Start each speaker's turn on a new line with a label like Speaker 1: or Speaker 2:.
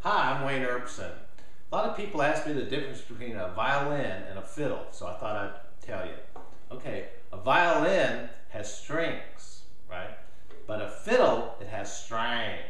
Speaker 1: Hi, I'm Wayne Erbsen. A lot of people ask me the difference between a violin and a fiddle, so I thought I'd tell you. Okay, a violin has strings, right? But a fiddle, it has strings.